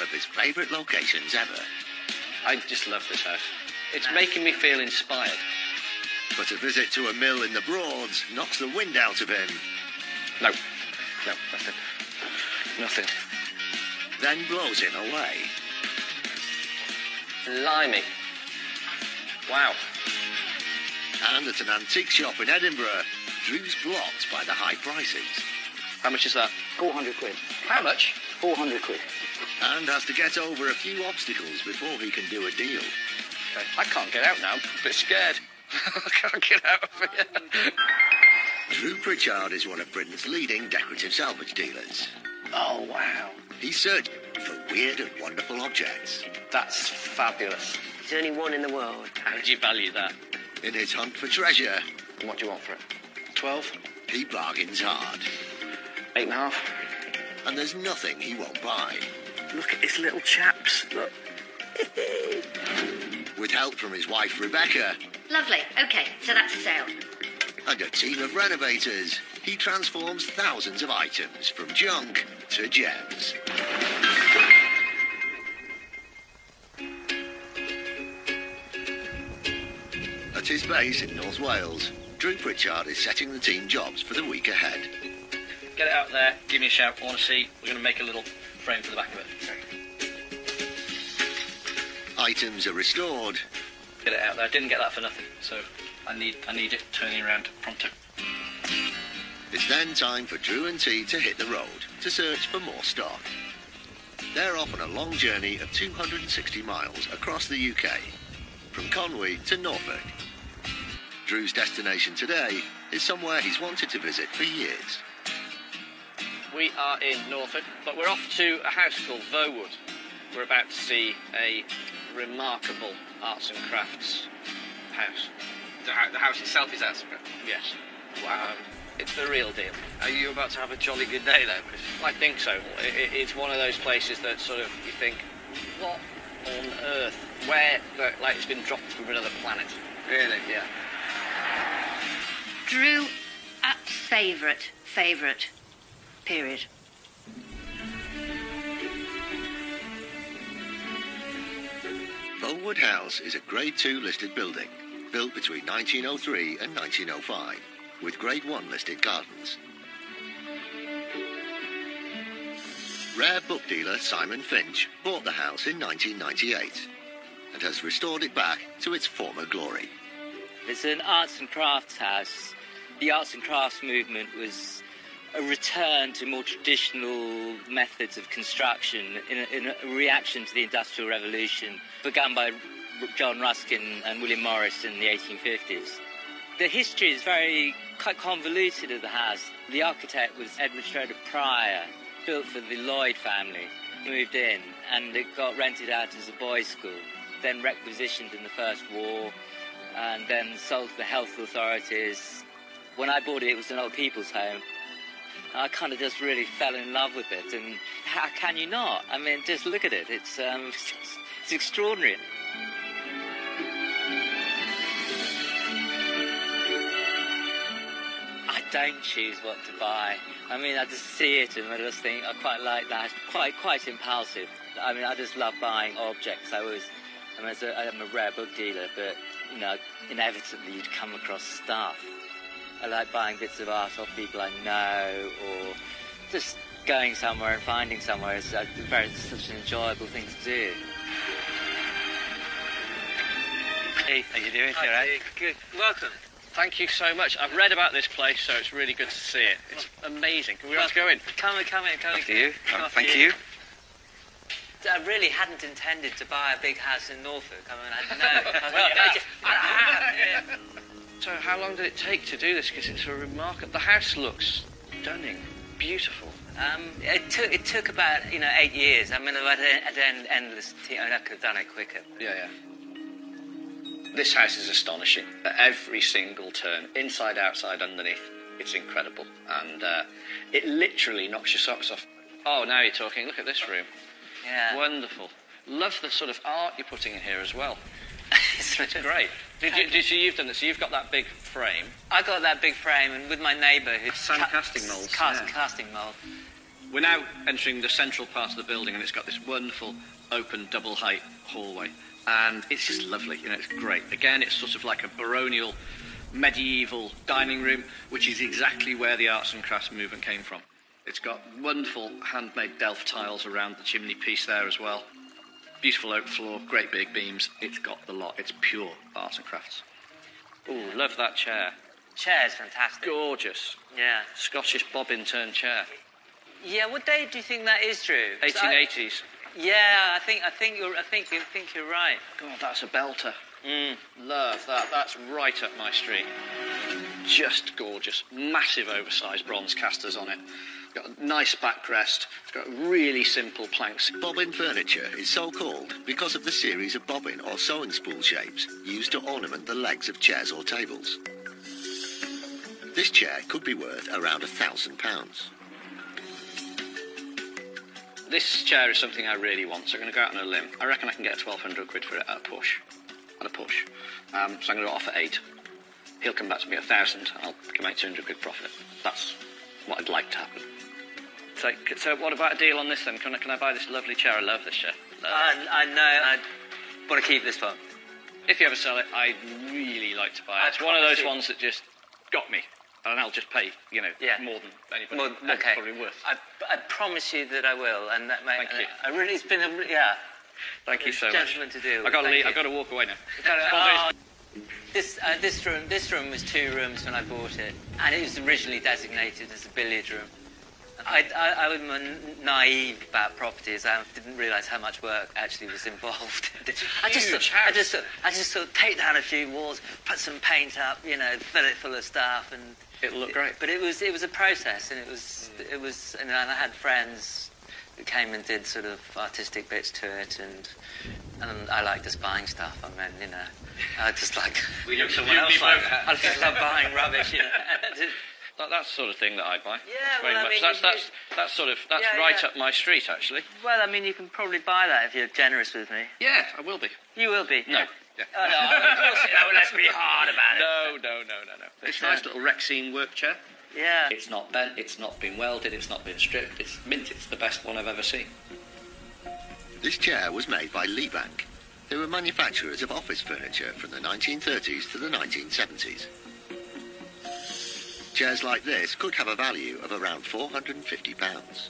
of his favourite locations ever. I just love this house. It's making me feel inspired. But a visit to a mill in the Broads knocks the wind out of him. No, no, nothing. Nothing. Then blows him away. Limey. Wow. And at an antique shop in Edinburgh, Drew's blocked by the high prices. How much is that? 400 quid. How much? 400 quid. And has to get over a few obstacles before he can do a deal. Okay. I can't get out now. I'm a bit scared. I can't get out of here. Drew Pritchard is one of Britain's leading decorative salvage dealers. Oh, wow. He's searching for weird and wonderful objects. That's fabulous. There's only one in the world. How do you value that? In his hunt for treasure, And what do you want for it? 12? he bargains hard. Eight and a half? And there's nothing he won't buy. Look at his little chaps. Look. With help from his wife Rebecca Lovely. Okay, so that's a sale. and a team of renovators, he transforms thousands of items from junk to gems. At his base in North Wales, Drew Pritchard is setting the team jobs for the week ahead. Get it out there. Give me a shout. I want to see. We're going to make a little frame for the back of it. Items are restored, Get it out there. I didn't get that for nothing. So I need I need it turning around pronto. It's then time for Drew and T to hit the road to search for more stock. They're off on a long journey of 260 miles across the UK, from Conwy to Norfolk. Drew's destination today is somewhere he's wanted to visit for years. We are in Norfolk, but we're off to a house called Voewood. We're about to see a remarkable arts and crafts house. The, the house itself is out. Yes. Wow. Um, it's the real deal. Are you about to have a jolly good day there, Chris? I think so. I- I- it's one of those places that sort of you think, what on earth? Where, like it's been dropped from another planet. Really? Yeah. Drew, at favourite, favourite, period. Voewood House is a Grade 2 listed building, built between 1903 and 1905, with Grade 1 listed gardens. Rare book dealer Simon Finch bought the house in 1998 and has restored it back to its former glory. It's an arts and crafts house. The arts and crafts movement was a return to more traditional methods of construction in a, in a reaction to the Industrial Revolution begun by John Ruskin and William Morris in the 1850s. The history is very quite convoluted of the house. The architect was Edward Schroeder Prior, built for the Lloyd family. Moved in and it got rented out as a boys' school, then requisitioned in the First War, and then sold to the health authorities. When I bought it, it was an old people's home. I kind of just really fell in love with it, and how can you not? I mean, just look at it. It's um, it's, it's extraordinary. I don't choose what to buy. I mean, I just see it and I just think I quite like that. Quite, quite impulsive. I mean, I just love buying objects. I always, I mean, a, I'm a rare book dealer, but you know, inevitably you'd come across stuff. I like buying bits of art off people I know, or just going somewhere and finding somewhere is a very such an enjoyable thing to do. Hey, how you doing? Hi, You all right? Dee. Good. Welcome. Thank you so much. I've read about this place, so it's really good to see it. It's amazing. Can we all go in? Come in, come in, come in. After you. Come Oh, thank you. I really hadn't intended to buy a big house in Norfolk. I mean, I didn't know. Well, I, yeah. just, I have. yeah. So, how long did it take to do this? Because it's a remarkable. The house looks stunning, beautiful. Um, it took it took about you know eight years. I mean, I'd, I'd end, endless. Te- I could have done it quicker. Yeah, yeah. This house is astonishing. At every single turn, inside, outside, underneath, it's incredible, and uh, it literally knocks your socks off. Oh, now you're talking. Look at this room. Yeah. Wonderful. Love the sort of art you're putting in here as well. It's It's great. Did you, did you, you've done this. So you've got that big frame. I got that big frame, and with my neighbour who Sam ca- casting moulds, cast, yeah. casting mould, We're now entering the central part of the building, and it's got this wonderful open double height hallway, and it's just lovely. You know, it's great. Again, it's sort of like a baronial, medieval dining room, which is exactly where the arts and crafts movement came from. It's got wonderful handmade Delft tiles around the chimney piece there as well. Beautiful oak floor, great big beams. It's got the lot. It's pure arts and crafts. Ooh, love that chair. Chair's fantastic. Gorgeous. Yeah. Scottish bobbin turn chair. Yeah. What date do you think that is, Drew? 'Cause I- 1880s. yeah, I think I think you're I think I think you're right. God, that's a belter. Mm. Love that. That's right up my street. Just gorgeous. Massive oversized bronze casters on it. Got a nice backrest. It's got really simple planks. Bobbin furniture is so called because of the series of bobbin or sewing spool shapes used to ornament the legs of chairs or tables. This chair could be worth around a thousand pounds. This chair is something I really want, so I'm going to go out on a limb. I reckon I can get 1,200 quid for it at a push. At a push. Um, so I'm going to offer eight. He'll come back to me a thousand, and I'll come out 200 quid profit. That's what I'd like to happen. So, so what about a deal on this then? Can I, can I buy this lovely chair? I love this chair. Love. I, I know. I want to keep this one. If you ever sell it, I'd really like to buy it. I It's one of those you- ones that just got me. And I'll just pay, you know, Yeah. more than anybody. More than okay. probably worth. I, I promise you that I will, and that. Thank you. I really, it's been a yeah. Thank you so much. gentleman to do. I got to leave. I got to walk away now. Oh, this uh, this room this room was two rooms when I bought it, and it was originally designated as a billiard room. I, I, I was naive about properties. I didn't realise how much work actually was involved. I just thought, I just thought, I just thought take down a few walls, put some paint up, you know, fill it full of stuff, and It'll look great. But it was it was a process, and it was mm. it was, and I had friends who came and did sort of artistic bits to it, and and I like just buying stuff. I mean, you know, I just like We look someone else like. I just love buying rubbish, you know. Just- That, that's the sort of thing that I'd buy. Yeah, very well, I much. mean, that's, that's, that's sort of that's Yeah, right yeah. up my street, actually. well, I mean, you can probably buy that if you're generous with me. Yeah, I will be. You will be. No. Yeah. Yeah. Oh, no, of course, you know, let's be hard about it. No, no, no, no, no. This Yeah. nice uh, little Rexine work chair. Yeah. It's not bent. It's not been welded. It's not been stripped. It's mint. It's the best one I've ever seen. This chair was made by Leabank. They were manufacturers of office furniture from the 1930s to the 1970s. Chairs like this could have a value of around £450.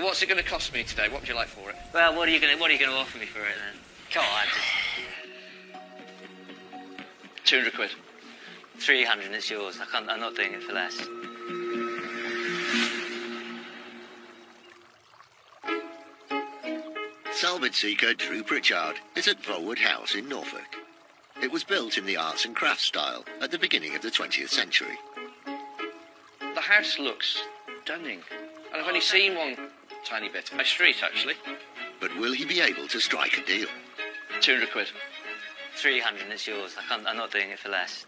What's it going to cost me today? What would you like for it? Well, what are you gonna what are you gonna offer me for it then? Come on, just Two hundred quid. three hundred. It's yours. I can't. I'm not doing it for less. Salvage seeker Drew Pritchard is at Voewood House in Norfolk. It was built in the arts and crafts style at the beginning of the 20th century. The house looks stunning, and I've only seen one tiny bit. My street, actually. But will he be able to strike a deal? Two hundred quid. Three hundred. It's yours. I can't. I'm not doing it for less.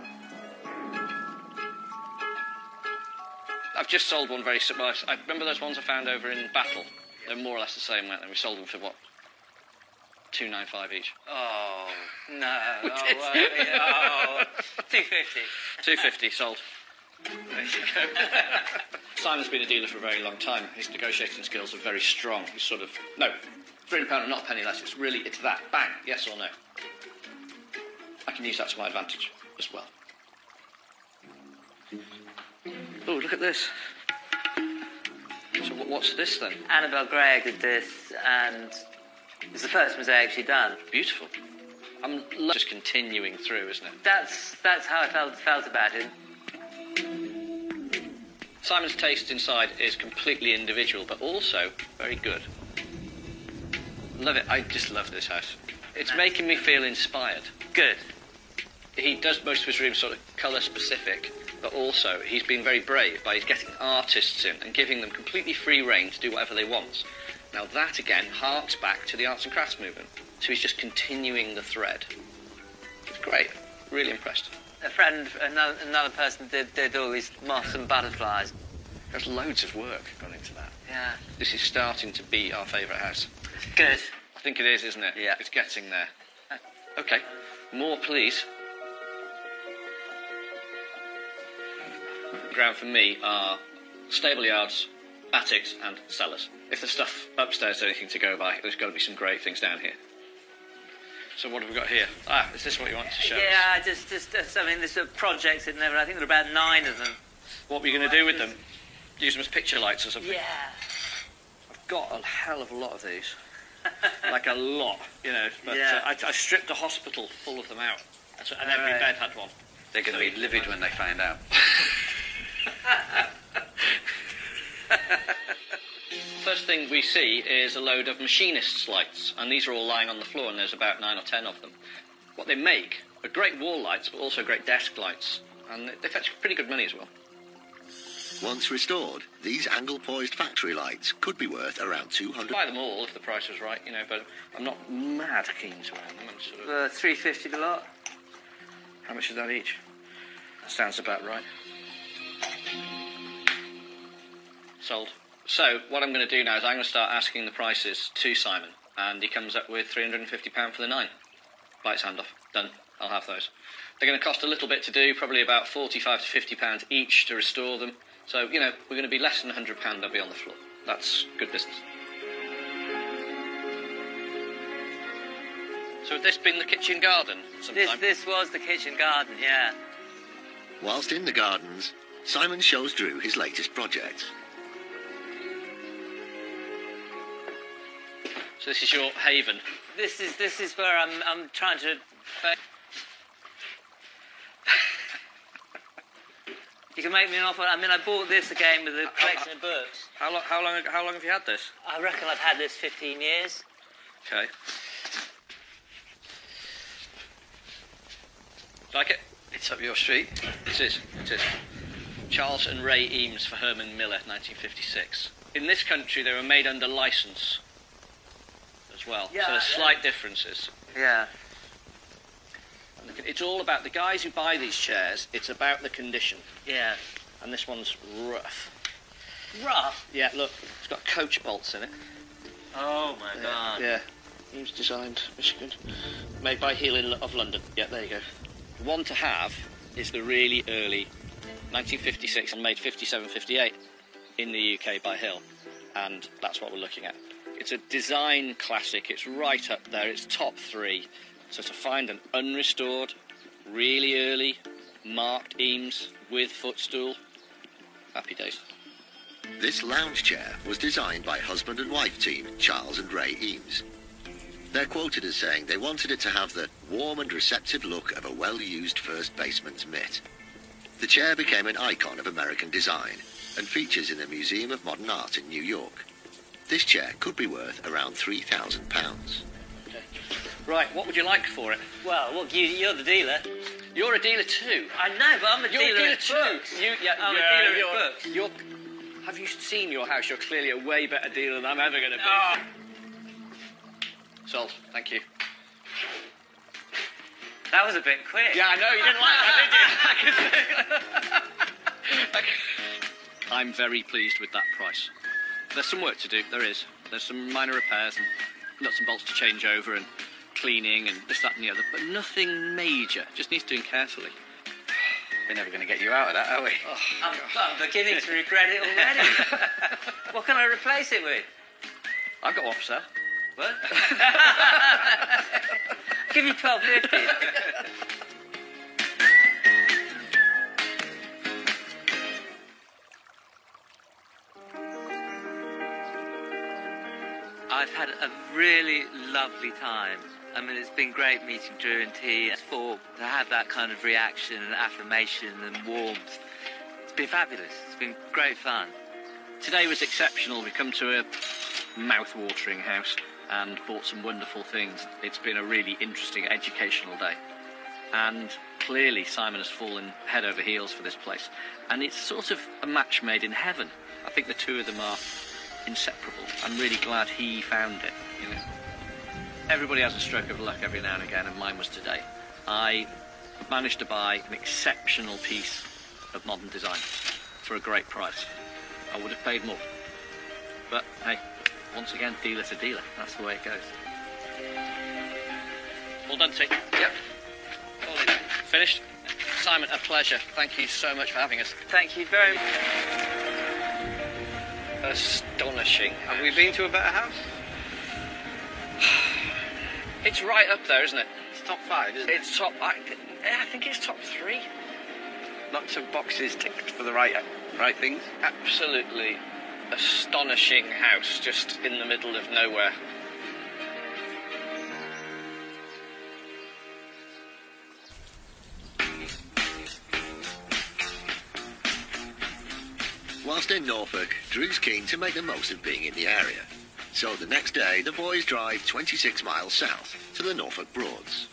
I've just sold one very similar. I remember those ones I found over in Battle. They're more or less the same, weren't they? We sold them for what? Two nine five each. Oh no. Oh, well, yeah, oh. Two fifty. Two fifty sold. There you go. Simon's been a dealer for a very long time. His negotiating skills are very strong. He's sort of no, three hundred pound, not a penny less. It's really it's that bang, yes or no. I can use that to my advantage as well. Oh, look at this. So what's this then? Annabelle Gregg did this, and it's the first mosaic she done. Beautiful. I'm just continuing through, isn't it? That's that's how I felt felt about it. Simon's taste inside is completely individual, but also very good. Love it. I just love this house. It's making me feel inspired. Good. He does most of his rooms sort of colour specific, but also he's been very brave by getting artists in and giving them completely free reign to do whatever they want. Now that again harks back to the arts and crafts movement. So he's just continuing the thread. It's great. Really impressed. A friend, another, another person did did all these moths and butterflies. There's loads of work gone into that. Yeah. This is starting to be our favourite house. Good. I think it is, isn't it? Yeah. It's getting there. Uh. Okay. More, please. Ground for me are stable yards, attics, and cellars. If the stuff upstairs is anything to go by, there's got to be some great things down here. So what have we got here? Ah, is this what you want to show us? Yeah, just, just, just I mean, there's a project in there. I think there are about nine of them. What were you going to do with them? Use them as picture lights or something? Yeah. I've got a hell of a lot of these. like a lot, you know. But Yeah. uh, I, I stripped a hospital full of them out. And, so, and every Right. bed had one. They're going to be livid when they find out. First thing we see is a load of machinists' lights, and these are all lying on the floor, and there's about nine or ten of them. What they make are great wall lights, but also great desk lights, and they- they fetch pretty good money as well. Once restored, these angle-poised factory lights could be worth around 200 Buy them all if the price was right, you know, but I'm not mad keen to own them. I'm sort of, Uh, 350 the lot. how much is that each? That sounds about right. Sold. So what I'm going to do now is I'm going to start asking the prices to Simon, and he comes up with £350 for the nine. Bites hand off. Done. I'll have those. They're going to cost a little bit to do, probably about 45 to 50 pounds each to restore them. So you know we're going to be less than 100 pound. They'll be on the floor. That's good business. So has this been the kitchen garden? This, Sometime? this was the kitchen garden, yeah. Whilst in the gardens, Simon shows Drew his latest project. So this is your haven. This is this is where I'm I'm trying to. You can make me an offer. I mean, I bought this again with a collection of books. How long? How long? How long have you had this? I reckon I've had this 15 years. Okay. Like it? It's up your street. It is. It is. Charles and Ray Eames for Herman Miller, 1956. In this country, they were made under license as well. Yeah, so there's yeah. slight differences. Yeah. And It's all about the guys who buy these chairs. It's about the condition. Yeah. And this one's rough. Rough. Yeah, look, it's got coach bolts in it. Oh my god. Yeah. Eames designed, Michigan. Made by Healing of London. Yeah, there you go. One to have is the really early 1956 and made 57 58 in the UK by Hille. And that's what we're looking at. It's a design classic, it's right up there, it's top three. So to find an unrestored, really early, marked Eames with footstool, happy days. This lounge chair was designed by husband and wife team Charles and Ray Eames. They're quoted as saying they wanted it to have the warm and receptive look of a well-used first baseman's mitt. The chair became an icon of American design and features in the Museum of Modern Art in New York. This chair could be worth around £3,000. Right, what would you like for it? Well, look, you, you're the dealer. You're a dealer too. I know, but I'm a You're dealer, a dealer at too. books. You, yeah, I'm yeah, a dealer you're, at books. You're, have you seen your house? You're clearly a way better dealer than I'm ever going to be. Oh. Sold. Thank you. That was a bit quick. Yeah, I know. You didn't like that, did you? I'm very pleased with that price. There's some work to do, there is. There's some minor repairs and nuts and bolts to change over and cleaning and this, that, and the other, but nothing major. Just needs doing carefully. We're never going to get you out of that, are we? Oh, I'm, I'm, beginning to regret it already. what can I replace it with? I've got one sir. What? Give me 12.50. I've had a really lovely time. I mean, it's been great meeting Drew and T. For to have that kind of reaction and affirmation and warmth, it's been fabulous. It's been great fun. Today was exceptional. We've come to a mouth-watering house and bought some wonderful things. It's been a really interesting educational day. And clearly Simon has fallen head over heels for this place. And it's sort of a match made in heaven. I think the two of them are inseparable. I'm really glad he found it, you know. Everybody has a stroke of luck every now and again, and mine was today. I managed to buy an exceptional piece of modern design for a great price. I would have paid more. But hey, once again, dealer to dealer. That's the way it goes. All done, T. Yep. All in. Finished. Simon, a pleasure. Thank you so much for having us. Thank you very much. Astonishing. Have we been to a better house? It's right up there, isn't it? It's top five, isn't it? It's top. I, I think it's top three. Lots of boxes ticked for the right, right things. Absolutely astonishing house, just in the middle of nowhere. Whilst in Norfolk, Drew's keen to make the most of being in the area. So the next day, the boys drive 26 miles south to the Norfolk Broads.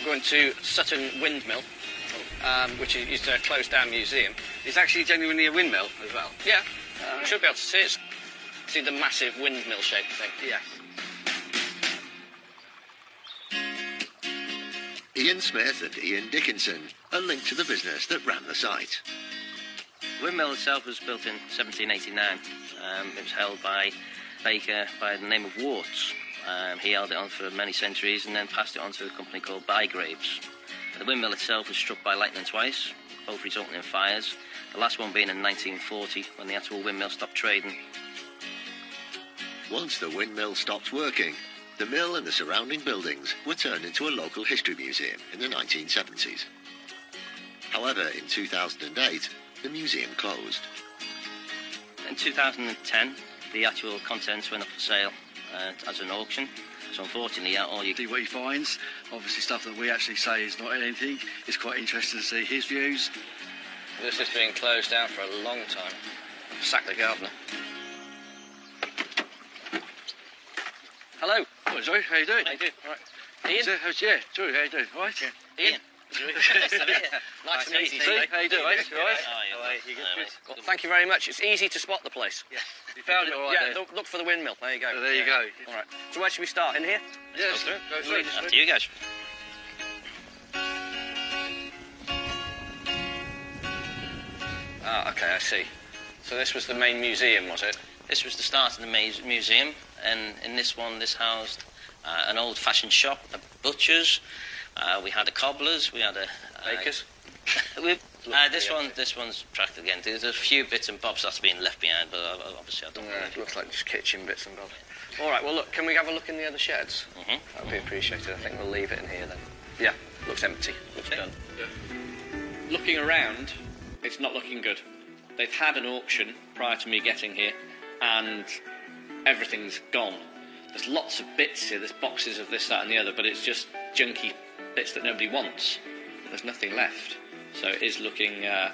I'm Going to Sutton Windmill, um, which is, is a closed down museum. It's actually genuinely a windmill as well. Yeah, you should be able to see it. See the massive windmill shaped thing. Yes. Ian Smith and Ian Dickinson are linked to the business that ran the site. The windmill itself was built in 1789. Um, it was held by baker by the name of Warts. Um, he held it on for many centuries and then passed it on to a company called Bygraves. The windmill itself was struck by lightning twice, both resulting in fires. The last one being in 1940 when the actual windmill stopped trading. Once the windmill stopped working, the mill and the surrounding buildings were turned into a local history museum in the 1970s. However, in 2008, the museum closed. In 2010, the actual contents went up for sale uh, as an auction. So unfortunately, yeah, all you see what he finds. Obviously, stuff that we actually say is not anything. It's quite interesting to see his views. This has been closed down for a long time. Sack the gardener. Hello. Oh, sorry, how you doing? How you doing? All right. Ian? So, how's, yeah, Drew, how you doing? All right? Ian. nice to meet you. See, how you doing, mate? You all right? Well, thank you very much. It's easy to spot the place. Yes. You found it all right yeah, look, look for the windmill. There you go. Oh, there you Yeah. go. All right. So where should we start? In here? Yes, Go go through. through. After you guys. Ah, okay, I see. So this was the main museum, was it? This was the start of the museum, and in this one, this housed uh, an old-fashioned shop, a butcher's. Uh, we had a cobbler's. We had a Bakers? we, uh, this one, this one's practical again. There's a few bits and bobs that's been left behind, but uh, obviously I don't Yeah, know. it looks like just kitchen bits and bobs. All right, well, look, can we have a look in the other sheds? Mhm. That would be appreciated. I think we'll leave it in here then. Yeah, looks empty. Looks done. looking around, it's not looking good. They've had an auction prior to me getting here, and everything's gone. There's lots of bits here. There's boxes of this, that, and the other, but it's just junky bits that nobody wants. There's nothing left. So it is looking, uh,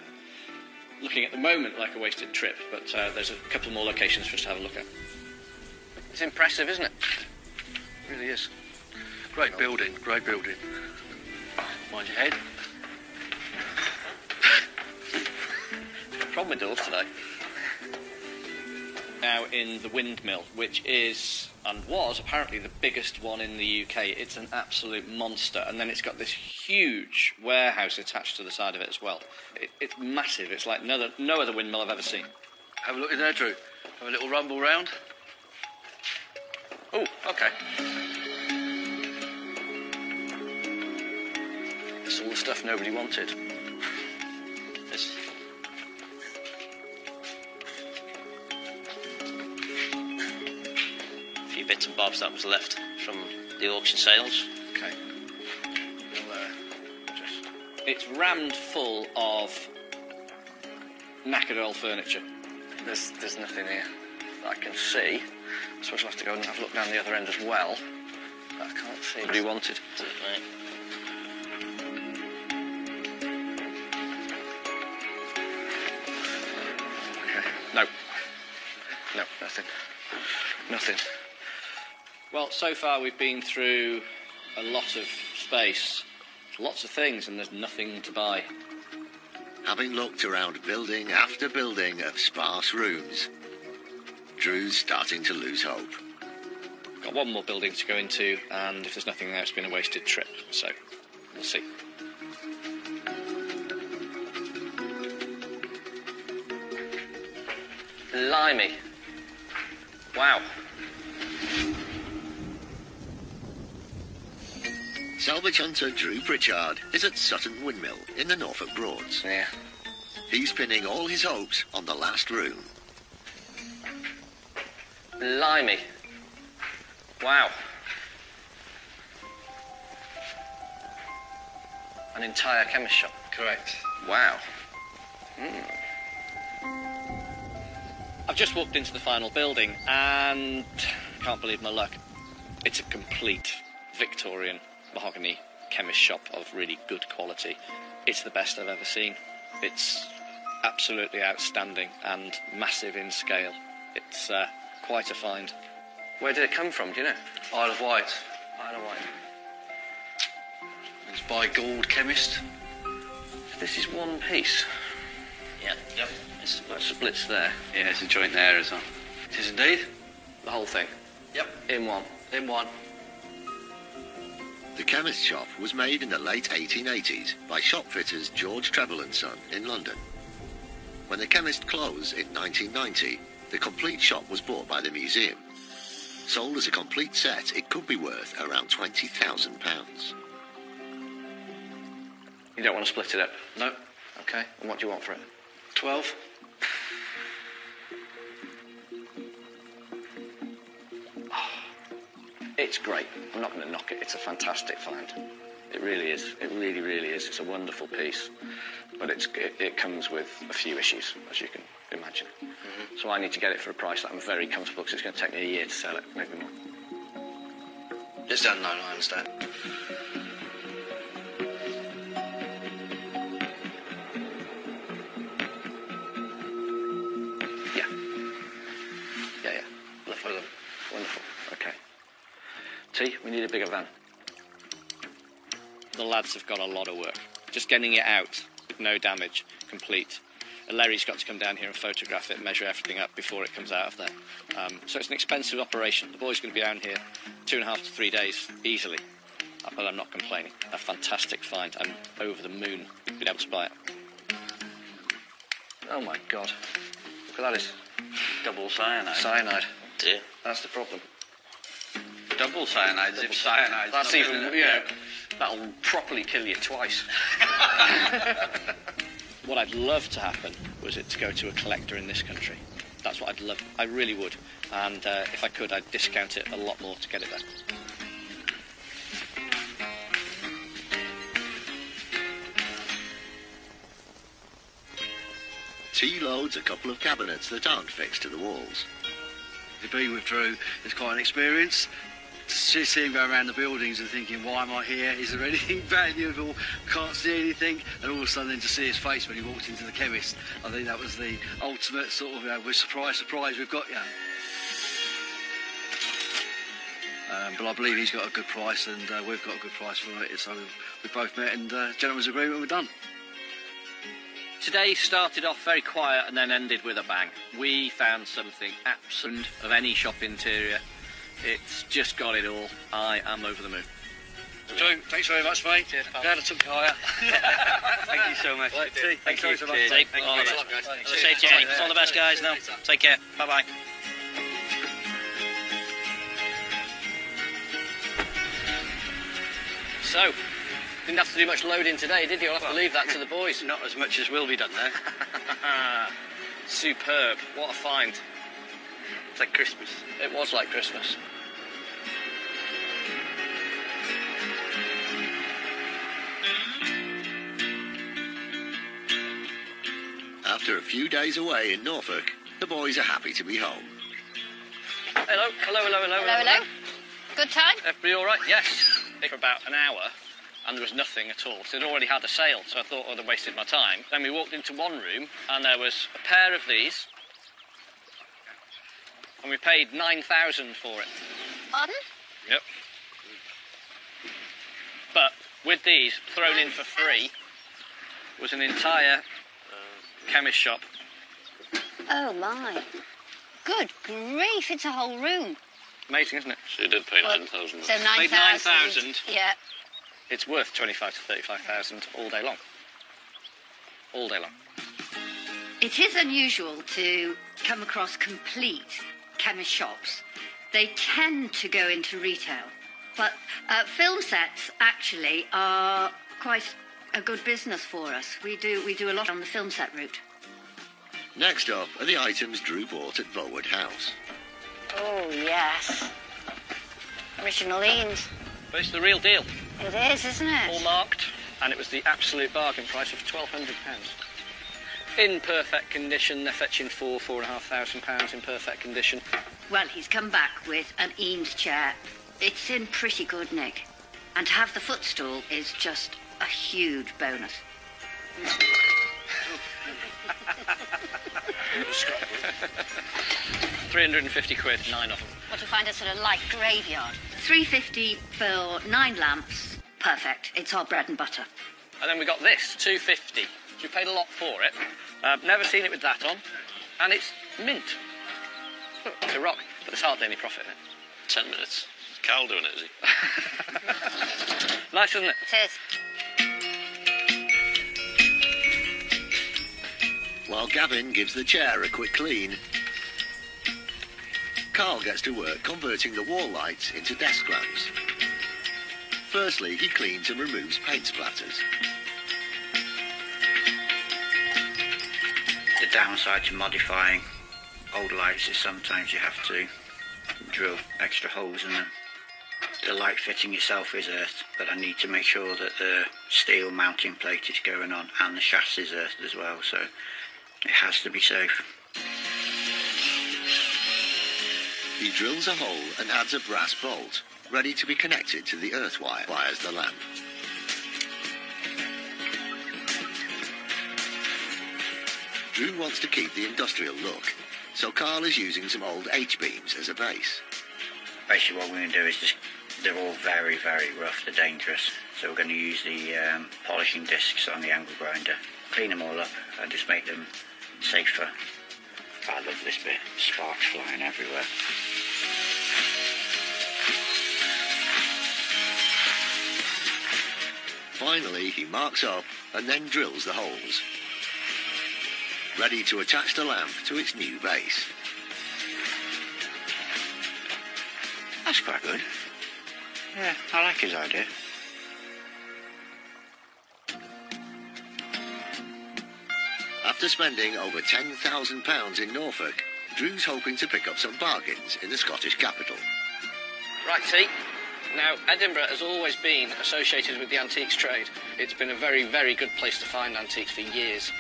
looking at the moment like a wasted trip. But uh, there's a couple more locations for us to have a look at. It's impressive, isn't it? really is. Great building, great building. Mind your head. Problem with doors today. Now in the windmill, which is and was apparently the biggest one in the UK. It's an absolute monster, and then it's got this huge warehouse attached to the side of it as well. It, it's massive. It's like no other, no other windmill I've ever seen. Have a look in there, Drew. Have a little rumble round. Oh, okay. It's all the stuff nobody wanted. Few bits and bobs that was left from the auction sales. Okay. We'll, uh, just... It's rammed full of knackered old furniture. There's, there's nothing here that I can see. I suppose I'll have to go and have a look down the other end as well. But I can't see. Nobody wanted. Right. Okay. No. No, nothing. Nothing. Well, so far we've been through a lot of space, lots of things, and there's nothing to buy. Having looked around building after building of sparse rooms, Drew's starting to lose hope. Got one more building to go into, and if there's nothing there, it's been a wasted trip. So, we'll see. Blimey. Wow. Salvage hunter Drew Pritchard is at Sutton Windmill in the Norfolk Broads. Yeah. He's pinning all his hopes on the last room. Blimey. Wow. An entire chemist shop. Correct. Wow. Hmm. I've just walked into the final building and can't believe my luck. It's a complete Victorian mahogany chemist shop of really good quality. It's the best I've ever seen. It's absolutely outstanding and massive in scale. It's uh, quite a find. Where did it come from, do you know? Isle of Wight. Isle of Wight. It's by Gould Chemist. This is one piece. Yeah, yep. It's, splits there. Yeah, it's a joint there as well. It is indeed. The whole thing. Yep. In one. In one. The chemist shop was made in the late 1880s by shopfitters George Treble and Son in London. When the chemist closed in 1990, the complete shop was bought by the museum. Sold as a complete set, it could be worth around £20,000. You don't want to split it up? No. Okay. And what do you want for it? 12. It's great. I'm not going to knock it. It's a fantastic find. It really is. It really, really is. It's a wonderful piece. But it's, it, it comes with a few issues, as you can imagine. Mm-hmm. So I need to get it for a price that I'm very comfortable because it's going to take me a year to sell it, maybe more. It's no, I understand. We need a bigger van. The lads have got a lot of work. Just getting it out with no damage, complete. And Larry's got to come down here and photograph it, measure everything up before it comes out of there. Um, so it's an expensive operation. The boy's going to be down here two and a half to three days easily. Uh, But I'm not complaining. A fantastic find. I'm over the moon being able to buy it. Oh my god. Look at that. It's Double cyanide. cyanide. Dear. That's the problem. Double cyanide, as if cyanide. That's even, you know, that'll properly kill you twice. what I'd love to happen was it to go to a collector in this country. That's what I'd love. I really would. And uh, if I could, I'd discount it a lot more to get it there. T loads a couple of cabinets that aren't fixed to the walls. To be with Drew is quite an experience. To see see him go around the buildings and thinking, why am I here? Is there anything valuable? Can't see anything. And all of a sudden to see his face when he walked into the chemist. I think that was the ultimate sort of, you know, we're surprised, surprise, we've got you. Um, but I believe he's got a good price and uh, we've got a good price for it. So we both met and uh, gentleman's agreement, we're done. Today started off very quiet and then ended with a bang. We found something absent of any shop interior. It's just got it all. I am over the moon. Drew, thanks very much, mate. Glad I took you higher. Thank you so much. Right, T, thanks very so much. Cheers. mate. All the Thank best. you. As I say, Jenny, all the best, guys. Now, take care. Bye bye. So, didn't have to do much loading today, did you? I'll have to leave that to the boys. Not as much as will be done there. Superb. What a find. It's like Christmas. It was like Christmas. After a few days away in Norfolk, the boys are happy to be home. Hello, hello, hello, hello. Hello, hello. Good time? Everybody all right? Yes. For about an hour, and there was nothing at all. So they'd already had a sale, so I thought oh, I'd have wasted my time. Then we walked into one room, and there was a pair of these, and we paid 9000 for it. Pardon? Yep. But with these thrown in for free was an entire chemist shop. Oh, my. Good grief, it's a whole room. Amazing, isn't it? So you did pay Well, 9,000. So 9,000. Paid 9,000. Yeah. It's worth 25 to 35,000 all day long. All day long. It is unusual to come across complete chemist shops. They tend to go into retail, but uh, film sets actually are quite a good business for us. We do we do a lot on the film set route. Next up are the items Drew bought at Voewood House. Oh yes, original Eames. But it's the real deal. It is, isn't it? All marked, and it was the absolute bargain price of twelve hundred pounds. In perfect condition, they're fetching four, four and a half thousand pounds in perfect condition. Well, he's come back with an Eames chair. It's in pretty good nick, and to have the footstool is just a huge bonus. Three hundred and fifty quid, nine of them. What to find a sort of light graveyard? Three fifty for nine lamps. Perfect. It's our bread and butter. And then we got this, two fifty. We paid a lot for it. Uh, never seen it with that on, and it's mint. It's a rock, but there's hardly any profit in it. Ten minutes. Carl doing it, is he? Nice, isn't it? It is. While Gavin gives the chair a quick clean, Carl gets to work converting the wall lights into desk lamps. Firstly, he cleans and removes paint splatters. Downside to modifying old lights is sometimes you have to drill extra holes in them. The light fitting itself is earthed, but I need to make sure that the steel mounting plate is going on and the chassis is earthed as well, so it has to be safe. He drills a hole and adds a brass bolt, ready to be connected to the earth wire wires the lamp. Drew wants to keep the industrial look, so Carl is using some old H-beams as a base. Basically what we're going to do is just, they're all very, very rough, they're dangerous, so we're going to use the um, polishing discs on the angle grinder, clean them all up and just make them safer. I love this bit, sparks flying everywhere. Finally, he marks up and then drills the holes. Ready to attach the lamp to its new base. That's quite good. Yeah, I like his idea. After spending over £10,000 in Norfolk, Drew's hoping to pick up some bargains in the Scottish capital. Right, T. Now, Edinburgh has always been associated with the antiques trade. It's been a very, very good place to find antiques for years.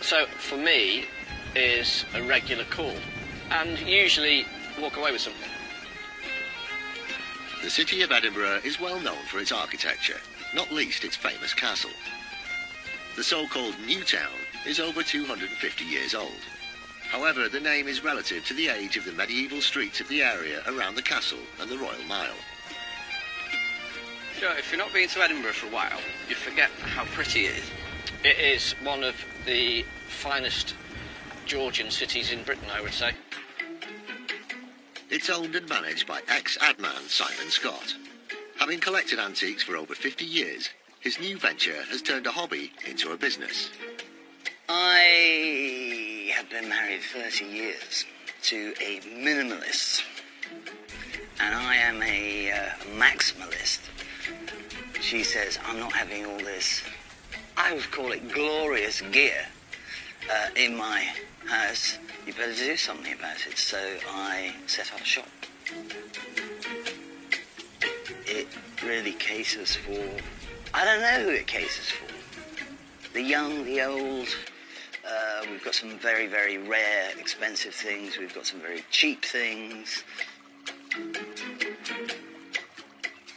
So, for me, is a regular call, and usually walk away with something. The city of Edinburgh is well known for its architecture, not least its famous castle. The so-called New Town is over 250 years old. However, the name is relative to the age of the medieval streets of the area around the castle and the Royal Mile. Joe, if you're not been to Edinburgh for a while, you forget how pretty it is. It is one of the finest Georgian cities in Britain, I would say. It's owned and managed by ex-adman Simon Scott. Having collected antiques for over 50 years, his new venture has turned a hobby into a business. I have been married 30 years to a minimalist, and I am a uh, maximalist. She says, I'm not having all this, I would call it glorious gear uh, in my house. You better do something about it. So I set up a shop. It really caters for, I don't know who it caters for. The young, the old. Uh, we've got some very, very rare, expensive things. We've got some very cheap things.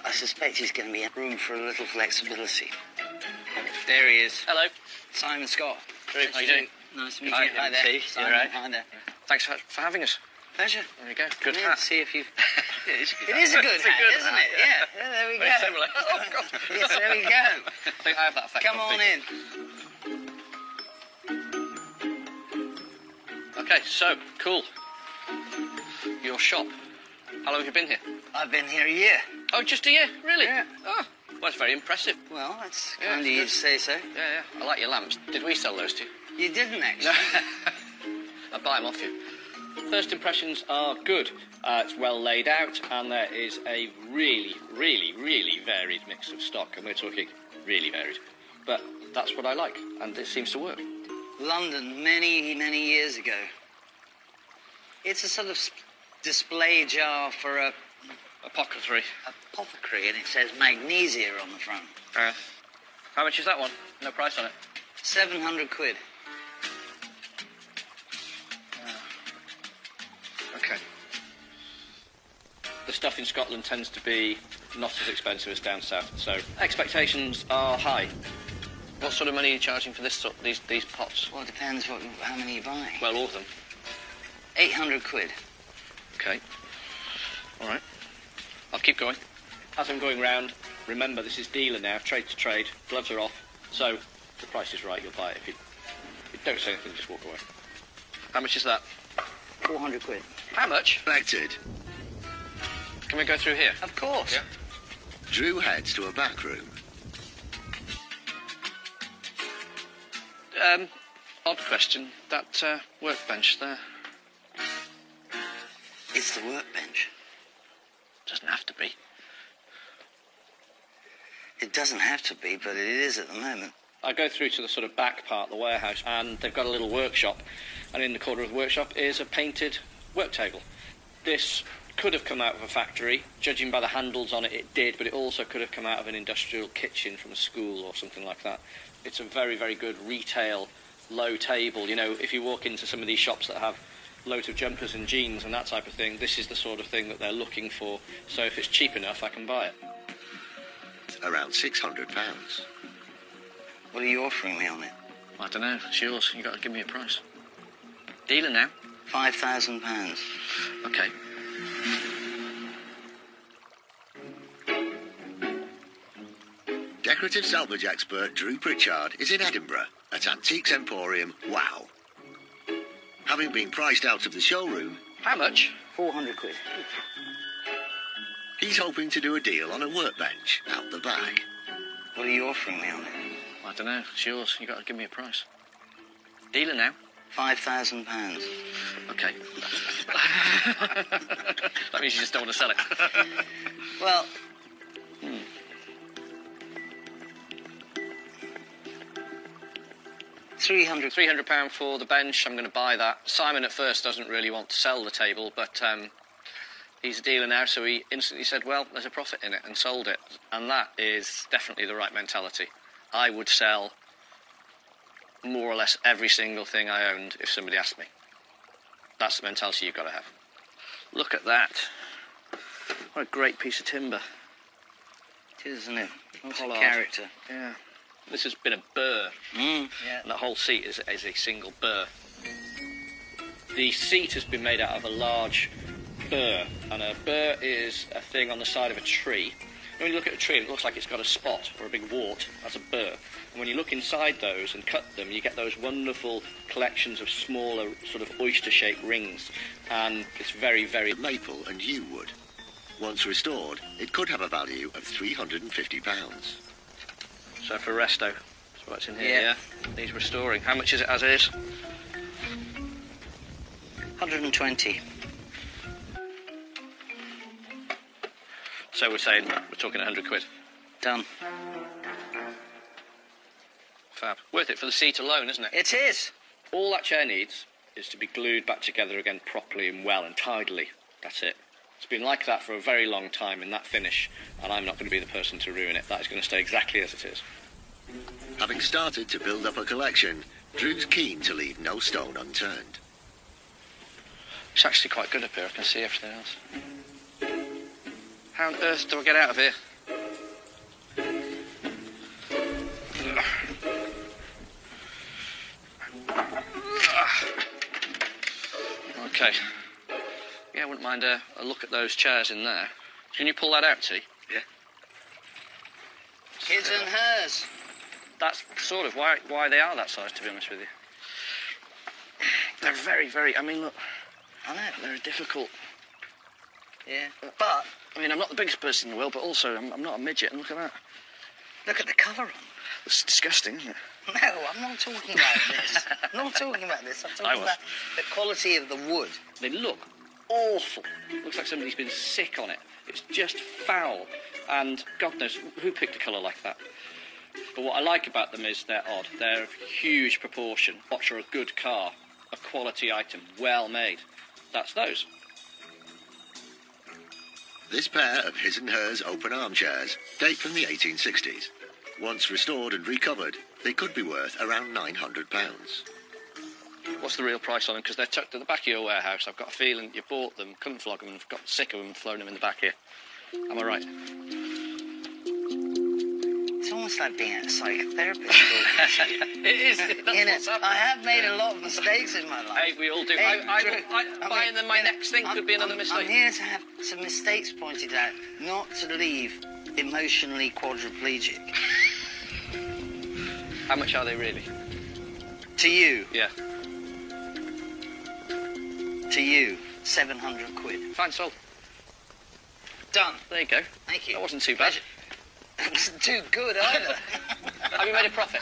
I suspect he's going to be room for a little flexibility. There he is. Hello. Simon Scott. Drew, how you doing? Nice to meet Hi, you. Hi there. T. Simon, all right? Hi there. Thanks for, for having us. Pleasure. There you go. Good hat. See if you. it is It is a good It's a hat, good isn't hat, it? Yeah. yeah. There we go. similar. Oh, God. yes, there we go. I think I have that effect Come on on in. Okay, so, cool. Your shop. How long have you been here? I've been here a year. Oh, just a year? Really? Yeah. Oh, well, that's very impressive. Well, that's Yeah, kind of you to say so. Yeah, yeah. I like your lamps. Did we sell those to you? You didn't actually. I buy them off you. First impressions are good. Uh, it's well laid out, and there is a really, really, really varied mix of stock, and we're talking really varied. but that's what I like, and it seems to work. London, many, many years ago. It's a sort of display jar for a Apothecary. apothecary, and it says magnesia on the front. Uh, how much is that one? No price on it. 700 quid. Okay. The stuff in Scotland tends to be not as expensive as down south, so expectations are high. What sort of money are you charging for this sort, these these pots? Well, it depends what, how many you buy. Well, all of them. 800 quid. Okay. All right. I'll keep going. As I'm going round, remember this is dealer now, trade to trade. Gloves are off, so if the price is right, you'll buy it. If you, if you don't say anything, just walk away. How much is that? 400 quid. How much? Collected. Can we go through here? Of course. Yeah. Drew heads to a back room. Um, odd question. That uh, workbench there It's the workbench. Doesn't have to be. It doesn't have to be, but it is at the moment. I go through to the sort of back part, the warehouse, and they've got a little workshop, and in the corner of the workshop is a painted work table. This could have come out of a factory. Judging by the handles on it, it did, but it also could have come out of an industrial kitchen from a school or something like that. It's a very, very good retail low table. You know, if you walk into some of these shops that have loads of jumpers and jeans and that type of thing, this is the sort of thing that they're looking for. So if it's cheap enough, I can buy it. Around £600. What are you offering me on it? I don't know. It's yours. you got to give me a price. Dealer now. £5,000. pounds. Okay. Decorative salvage expert Drew Pritchard is in Edinburgh at Antiques Emporium Wow. Having been priced out of the showroom, How much? 400 quid. he's hoping to do a deal on a workbench out the back. What are you offering me on it? I don't know. It's yours. You've got to give me a price. Dealer now. £5,000. pounds. Okay. that means you just don't want to sell it. Well, Three hundred. Three hundred pound for the bench. I'm going to buy that. Simon at first doesn't really want to sell the table, but um, he's a dealer now, so he instantly said, "Well, there's a profit in it," and sold it. And that is definitely the right mentality. I would sell more or less every single thing I owned if somebody asked me. That's the mentality you've got to have. Look at that. What a great piece of timber. It is, isn't it? What's a character? Yeah. This has been a burr. Mm. Yeah. And the whole seat is, is a single burr. The seat has been made out of a large burr, and a burr is a thing on the side of a tree. When you look at a tree, it looks like it's got a spot or a big wart. That's a burr. And when you look inside those and cut them, you get those wonderful collections of smaller, sort of oyster-shaped rings. And it's very, very Maple and yew wood. Once restored, it could have a value of £350. So for resto, that's what's in here. Yeah. Yeah. Needs restoring. How much is it as is? 120. So we're saying we're talking 100 quid. Done. Fab. Worth it for the seat alone, isn't it? It is. All that chair needs is to be glued back together again properly and well and tidily. That's it. It's been like that for a very long time in that finish, and I'm not going to be the person to ruin it. That is going to stay exactly as it is. Having started to build up a collection, Drew's keen to leave no stone unturned. It's actually quite good up here. I can see everything else. How on earth do I get out of here? Okay. Yeah, I wouldn't mind a, a look at those chairs in there. Can you pull that out, T? Yeah. His and hers. That's sort of why why they are that size, to be honest with you. They're very, very. I mean, look, I know. they're difficult. Yeah. But I mean, I'm not the biggest person in the world, but also I'm, I'm not a midget. And look at that. look at the colour on. It's disgusting, isn't it? No, I'm not talking about this. I'm not talking about this. I'm talking about the quality of the wood. They look awful. Looks like somebody's been sick on it. It's just foul. And God knows who picked a colour like that. But what I like about them is they're odd. They're of huge proportion. Watch are a good car, a quality item, well made. That's those. This pair of his and hers open armchairs date from the 1860s. Once restored and recovered, they could be worth around £900. What's the real price on them? Because they're tucked at the back of your warehouse. I've got a feeling you bought them, couldn't flog them, and got sick of them, and thrown them in the back here. Am I right? It's almost like being a psychotherapist. talking to you. it is. That's You know, what's happening. I have made a lot of mistakes in my life. Hey, we all do. Hey, I, I, Drew, I, I buying mean, them my you know, next thing I'm- could be another I'm, mistake. I'm here to have some mistakes pointed out, not to leave emotionally quadriplegic. How much are they really? To you, Yeah. To you, 700 quid. Fine, sold. Done. There you go. Thank you. That wasn't too bad. It wasn't too good either. Have you made a profit?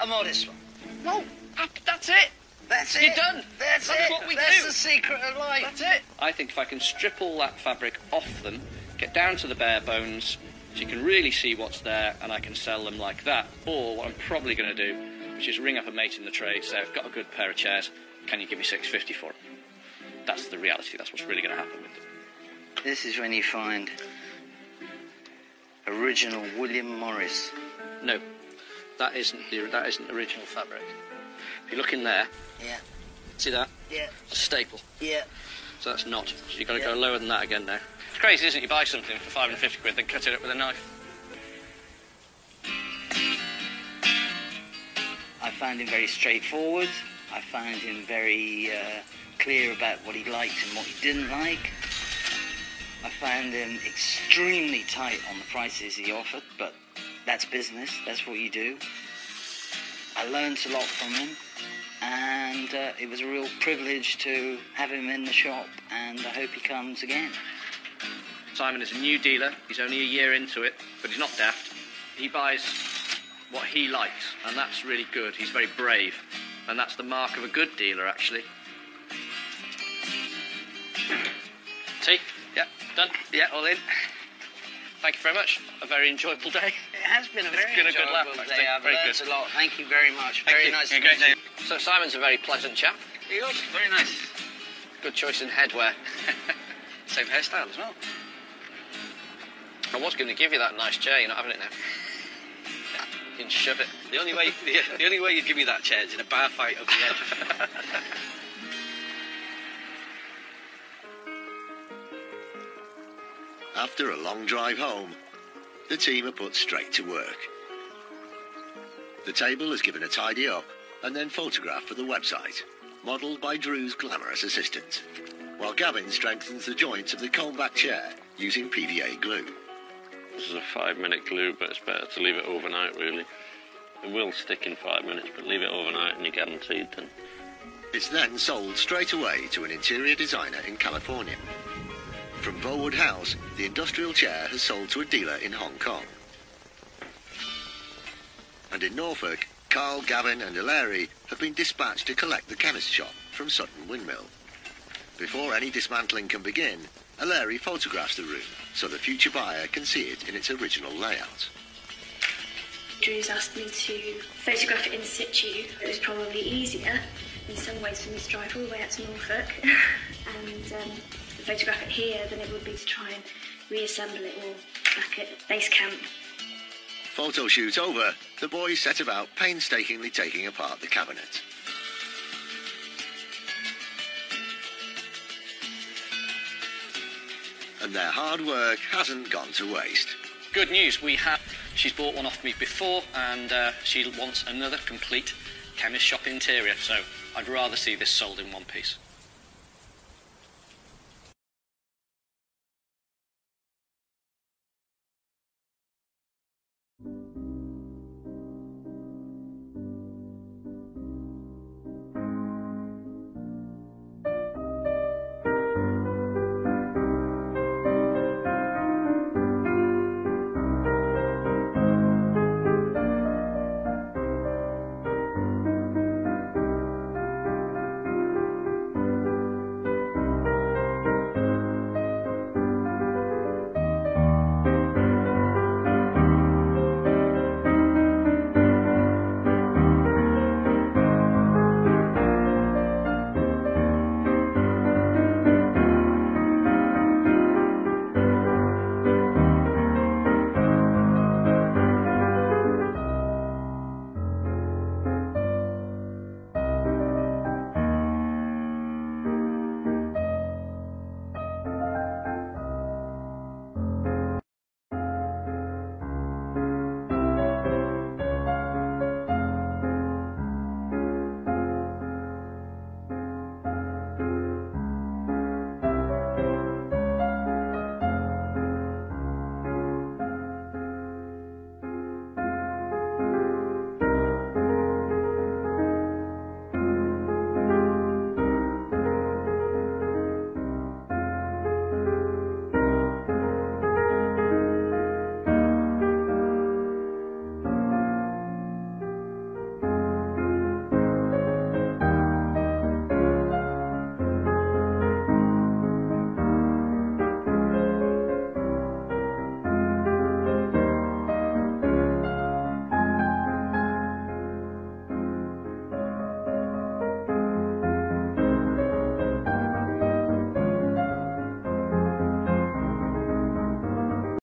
a modest one. No, ah, that's it. That's it. You're done. That's, That's it. what we That's do. the secret of life. That's it. I think if I can strip all that fabric off them, get down to the bare bones, so you can really see what's there, and I can sell them like that. Or what I'm probably going to do, which is ring up a mate in the trade, say I've got a good pair of chairs, can you give me six fifty for them? That's the reality. That's what's really going to happen with them. This is when you find original William Morris. No, that isn't the that isn't original fabric. If you look in there, Yeah. see that? Yeah. It's a staple. Yeah. So that's not. So you've got to Yeah. go lower than that again now. It's crazy, isn't it? You buy something for 550 quid, then cut it up with a knife. I found him very straightforward. I found him very uh, clear about what he liked and what he didn't like. I found him extremely tight on the prices he offered, but that's business. That's what you do. I learned a lot from him, and uh, it was a real privilege to have him in the shop, and I hope he comes again. Simon is a new dealer. He's only a year into it, but he's not daft. He buys what he likes, and that's really good. He's very brave, and that's the mark of a good dealer, actually. Tea? Yeah, done? Yeah, all in. Thank you very much. A very enjoyable day. It has been a It's very been a good laugh, enjoyable day. I've Very learned good. a lot. Thank you very much. Thank very you. nice to great meet you. day. So Simon's a very pleasant chap. He was very nice. Good choice in headwear. Same hairstyle as well. I was going to give you that nice chair. You're not having it now. Can shove it. The only way, the, the only way you'd give me that chair is in a bar fight over the edge. After a long drive home, the team are put straight to work. The table is given a tidy up and then photographed for the website, modelled by Drew's glamorous assistant, while Gavin strengthens the joints of the comb-back chair using PVA glue. This is a five minute glue, but it's better to leave it overnight, really. It will stick in five minutes, but leave it overnight and you're guaranteed then. It's then sold straight away to an interior designer in California. From Voewood House, the industrial chair has sold to a dealer in Hong Kong. And in Norfolk, Carl, Gavin and Hilary have been dispatched to collect the chemist shop from Sutton Windmill. Before any dismantling can begin, Hilary photographs the room so the future buyer can see it in its original layout. Drew's asked me to photograph it in situ. It was probably easier in some ways for me to drive all the way out to Norfolk and um, photograph it here than it would be to try and reassemble it all back at base camp. Photo shoot over, the boys set about painstakingly taking apart the cabinet. And their hard work hasn't gone to waste. Good news, we have. She's bought one off me before, and uh, she wants another complete chemist shop interior. So I'd rather see this sold in one piece.